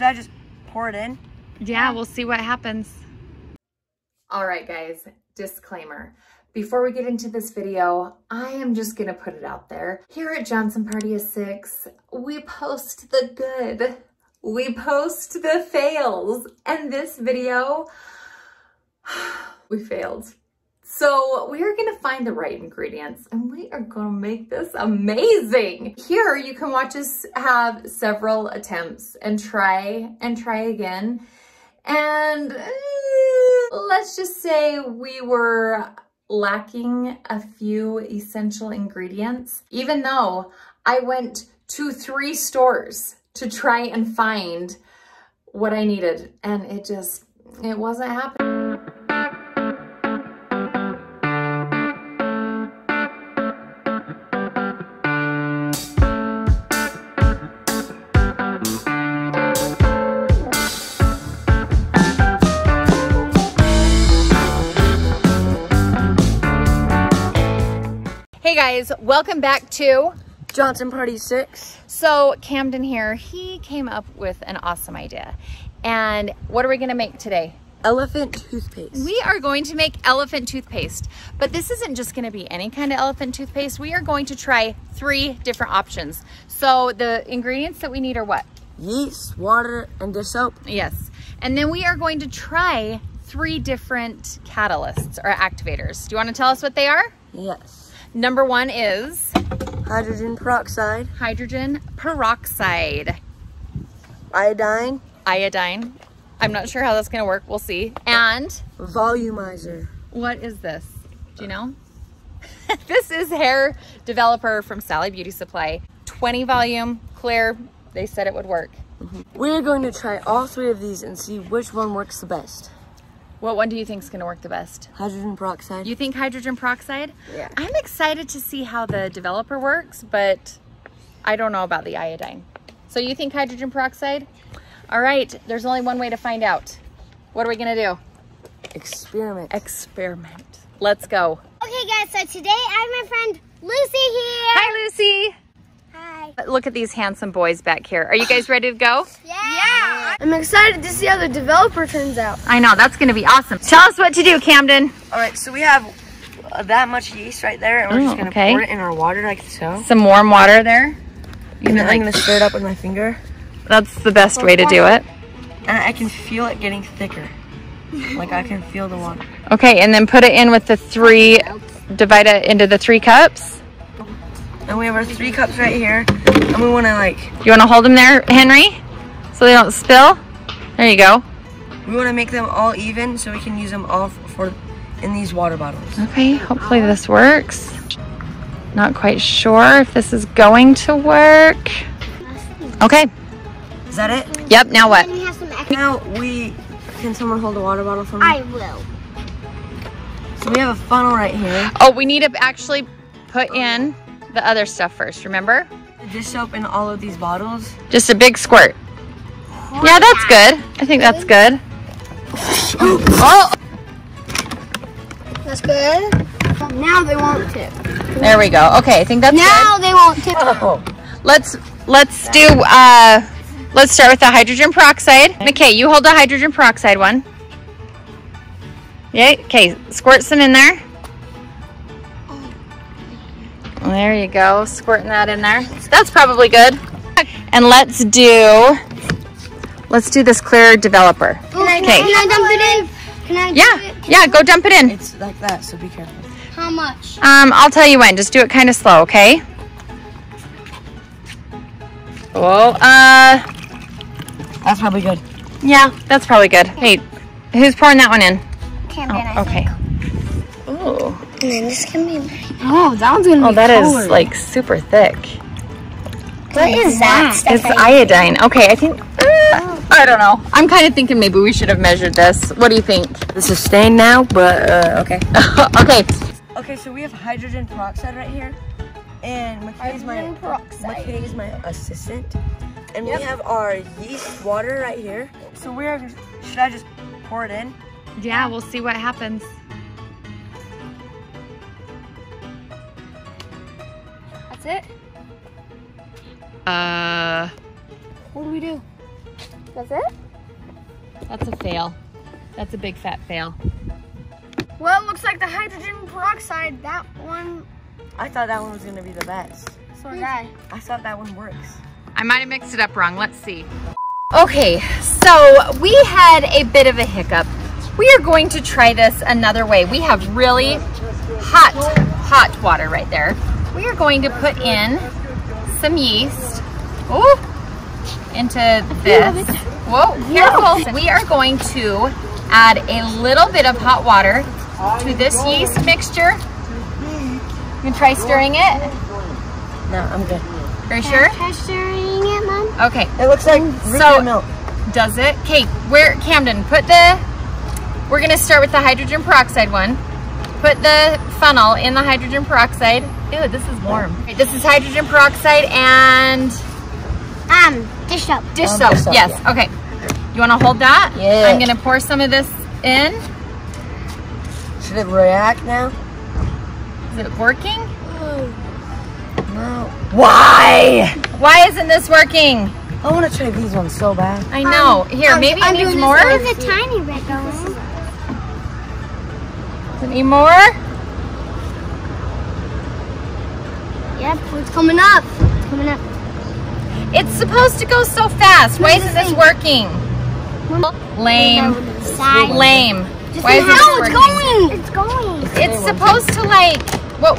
Should I just pour it in? Yeah, we'll see what happens. All right, guys, disclaimer. Before we get into this video, I am just gonna put it out there. Here at Johnson Party of Six, we post the good. We post the fails. And this video, we failed. So we are gonna find the right ingredients and we are gonna make this amazing. Here you can watch us have several attempts and try and try again. And uh, let's just say we were lacking a few essential ingredients, even though I went to three stores to try and find what I needed. And it just, it wasn't happening. Hey guys, welcome back to Johnson Party 6. So Camden here, he came up with an awesome idea. And what are we gonna make today? Elephant toothpaste. We are going to make elephant toothpaste, but this isn't just gonna be any kind of elephant toothpaste. We are going to try three different options. So the ingredients that we need are what? Yeast, water, and dish soap. Yes. And then we are going to try three different catalysts or activators. Do you wanna tell us what they are? Yes. Number one is Hydrogen peroxide, hydrogen peroxide. iodine, iodine. I'm not sure how that's gonna work. We'll see. And volumizer. what is this? Do you know? this is hair developer from Sally Beauty Supply. 20 volume, clear. They said it would work. Mm-hmm. We're going to try all three of these and see which one works the best. What one do you think is gonna work the best? Hydrogen peroxide. You think hydrogen peroxide? Yeah. I'm excited to see how the developer works, but I don't know about the iodine. So you think hydrogen peroxide? All right, there's only one way to find out. What are we gonna do? Experiment. Experiment. Let's go. Okay guys, so today I have my friend Lucy here. Hi, Lucy. Hi. Look at these handsome boys back here. Are you guys ready to go? Yeah. I'm excited to see how the developer turns out. I know, that's gonna be awesome. Tell us what to do, Camden. All right, so we have uh, that much yeast right there, and we're Oh, just gonna okay. pour it in our water like so. Some warm water there. And then like- I'm gonna stir it up with my finger, That's the best way to do it. and I can feel it getting thicker. Like I can feel the water. Okay, and then put it in with the three, divide it into the three cups. And we have our three cups right here, and we wanna like, You wanna hold them there, Henry? So they don't spill? There you go. we wanna make them all even so we can use them all for in these water bottles. Okay, hopefully this works. Not quite sure if this is going to work. Okay, Is that it? yep, now what? And we have some extra. Now we, can someone hold the water bottle for me? I will. So we have a funnel right here. Oh, we need to actually put in the other stuff first, remember? Dish soap in all of these bottles. Just a big squirt. Yeah, that's good. I think that's good. Oh, That's good. Now they won't tip. there we go. Okay, I think that's Now they won't tip. Oh. Let's let's do uh let's start with the hydrogen peroxide. McKay, you hold the hydrogen peroxide one. Yeah, okay, squirt some in there. There you go, squirting that in there. That's probably good. And let's do let's do this clear developer. Okay. can I dump it in? Can I? Yeah, dump it? yeah, go dump it in. it's like that, so be careful. How much? Um, I'll tell you when. Just do it kind of slow, okay? Oh, uh, That's probably good. yeah, that's probably good. Hey, who's pouring that one in? Camden, Oh, okay. think. Ooh. And then this can be. Oh, that one's gonna Oh, be that is colored. like super thick. What is that? stuff It's iodine. Okay, I think. uh, I don't know. I'm kind of thinking maybe we should have measured this. What do you think? This is stained now, but uh, okay. okay. Okay, so we have hydrogen peroxide right here, and McKay is my Hydrogen. McKay is my assistant, and we have our yeast water right here. So we're should I just pour it in? Yeah, we'll see what happens. That's it? Uh, What do we do? That's it? that's a fail. That's a big fat fail. Well, it looks like the hydrogen peroxide, that one, I thought that one was gonna be the best. so did I. I thought that one works. I might have mixed it up wrong. Let's see. Okay, so we had a bit of a hiccup. We are going to try this another way. We have really hot, hot water right there. We are going to put in some yeast ooh, into this. Whoa, careful. We are going to add a little bit of hot water to this yeast mixture. You can try stirring it. No, I'm good. Are you sure? Try stirring it, Mom. Okay, It looks like So- milk. Does it? Okay, where, Camden, put the, we're gonna start with the hydrogen peroxide one. Put the funnel in the hydrogen peroxide. Ew, this is warm. Okay, this is hydrogen peroxide and Um, dish soap. dish Um, soap. dish soap, yes, yeah. okay. You wanna hold that? Yeah. I'm gonna pour some of this in. Should it react now? Is it working? Mm. No. Why? Why isn't this working? I want to try these ones so bad. I know. Um, Here, Um, maybe I'm um, it needs more. This one. There's a tiny bit going. Does it need more? Yep, it's coming up. It's coming up. It's supposed to go so fast. Why isn't this working? Lame. Side. Lame. Why isn't no, it's working? going. It's going. It's supposed to like, whoa,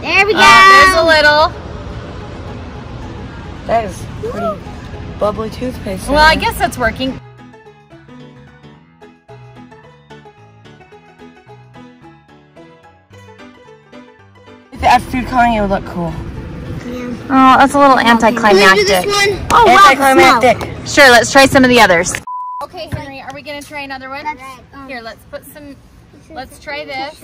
There we go. uh, there's a little. That is pretty bubbly toothpaste. Well, I guess that's working. if they had food coloring, it would look cool. Oh, that's a little Can we anticlimactic. Oh, wow, Anticlimactic. Sure, let's try some of the others. Okay, Henry, are we gonna try another one? That's- Here, let's put some, let's try this.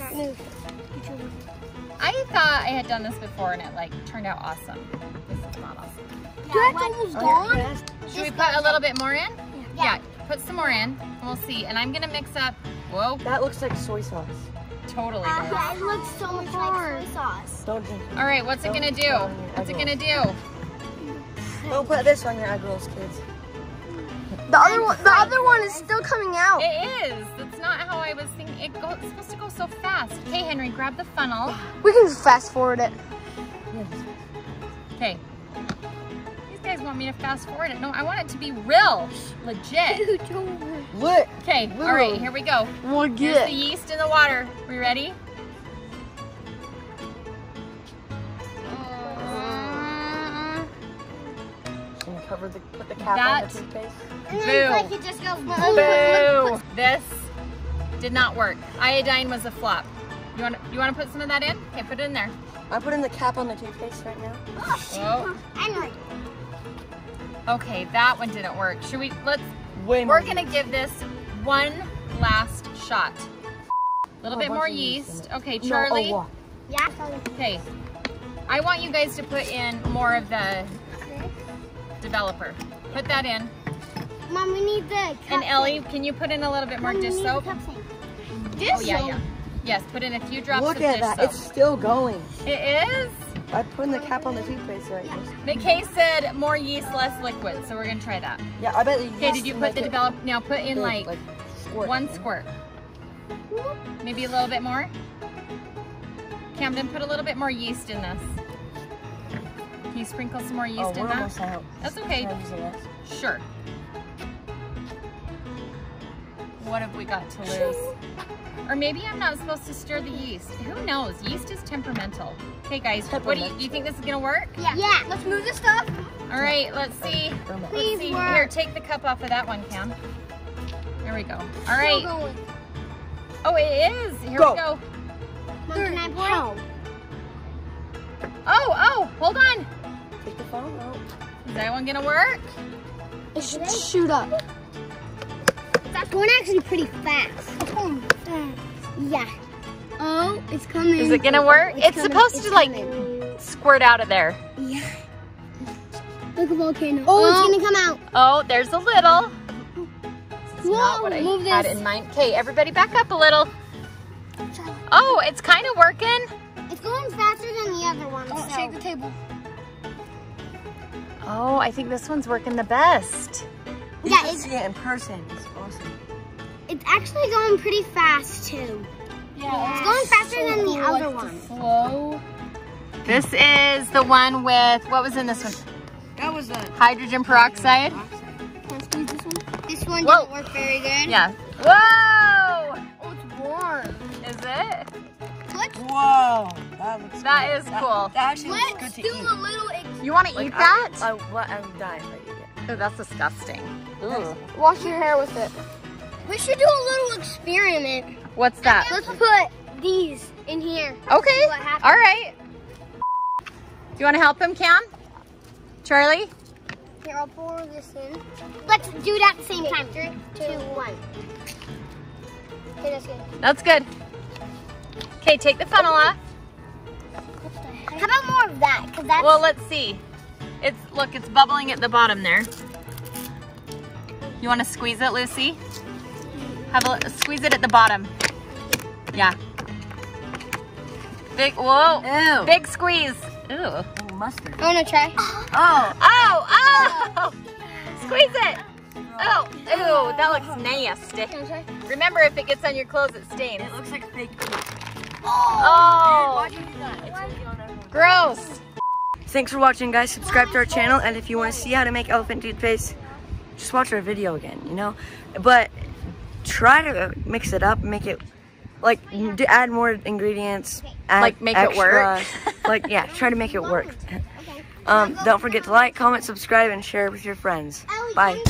I thought I had done this before and it like turned out awesome. This is not awesome. That one was gone. Should we put a little bit more in? Yeah, put some more in and we'll see. And I'm gonna mix up, whoa, That looks like soy sauce. Totally does. Uh-huh. It looks so much like soy sauce. Don't drink. All right, what's it gonna do? What's it gonna do? Don't put this on your egg rolls, kids. The other one, the other one is still coming out. It is. That's not how I was thinking. It go, it's supposed to go so fast. Okay, Henry, grab the funnel. We can fast forward it. Okay. These guys want me to fast forward it. No, I want it to be real, legit. Look. Okay, all right, here we go. We'll Here's the yeast in the water. We ready? Cover the put the cap That- on the toothpaste? And Boo. like goes. Boo! This did not work. Iodine was a flop. You want you want to put some of that in? Okay, put it in there. I'm putting the cap on the toothpaste right now. Oh. Whoa. Henry. Okay, that one didn't work. Should we? Let's. Way. We're gonna give this one last shot. A little Oh, bit more yeast in yeast. it. Okay, No, oh, Charlie. wow. Yeah. Okay. I want you guys to put in more of the developer. Put that in. Mom, we need the cup And Ellie, can you put in a little bit more Mom, dish need the soap? cup. Oh yeah, yeah. Yes, put in a few drops Look of at that. soap. It's still going. It is. I'm putting the cap on the toothpaste right now. McKay said more yeast, less liquid, so we're gonna try that. Yeah, I bet the Okay, did you put the develop? Now put in big, like, squirt. one squirt. Maybe a little bit more. Camden, put a little bit more yeast in this. Can you sprinkle some more yeast Oh, in that? out. That's okay. Can I use the rest? Sure. What have we got to lose? Or maybe I'm not supposed to stir the yeast. Who knows? Yeast is temperamental. Okay, guys, what do you, do you think this is gonna work? Yeah. Yeah. Let's move this stuff. All right, let's see. Please Let's see. work. Here, take the cup off of that one, Cam. There we go. All right. Still going. Oh, it is. Here Go. we go. Mom, can I pour? Oh, oh, hold on. Take the phone out. Is that one gonna work? It should shoot up. That's going actually pretty fast. It's going fast. Yeah. Oh, it's coming. Is it gonna work? It's, coming, supposed it's to like coming. squirt out of there. Yeah. Look at volcano. Oh, it's oh. gonna come out. Oh, there's a little. It's not Whoa, what I move had this. in mind. Okay, everybody back up a little. Oh, it's kind of working. It's going faster than the other one. Oh, so. shake the table. Oh, I think this one's working the best. You Yeah, should it's, see it in person. It's awesome. It's actually going pretty fast too. Yeah. It's going faster than the other one. Flow. This is the one with, what was in this one? That was the Hydrogen peroxide? Can I squeeze this one? This one Whoa. didn't work very good. Yeah. Whoa! Oh, it's warm. Is it? Whoa. That looks That good. is cool. That actually looks Let's good do to eat. a little. Ex- You want to Like, eat that? I, I, what, I'm dying if I oh, that's disgusting. Ooh. Wash your hair with it. We should do a little experiment. What's that? Let's put these in here. Okay. All right. Do you want to help him, Cam? Charlie? Here, I'll pour this in. Let's do it at the same time. Three, two, one. Okay, that's good. That's good. Okay, take the funnel off. How about more of that? Cause that's Well, let's see. It's look, it's bubbling at the bottom there. You want to squeeze it, Lucy? Have a squeeze it at the bottom. Yeah. Big whoa. Ew. Big squeeze. Ooh. Oh, mustard. I wanna try. Oh. Oh, oh! Squeeze it. Oh, ew, that looks nasty. Can I try? Remember, if it gets on your clothes, it stains. It looks like fake poop. Oh, Why'd you do that? It's really on everyone. gross. Thanks for watching, guys. Subscribe to our channel, and if you want to see how to make elephant toothpaste, just watch our video again, you know? But try to mix it up, make it, like, d- add more ingredients. Add Like, make it work? like, yeah, try to make it work. Um, don't forget to like, comment, subscribe, and share with your friends. Bye.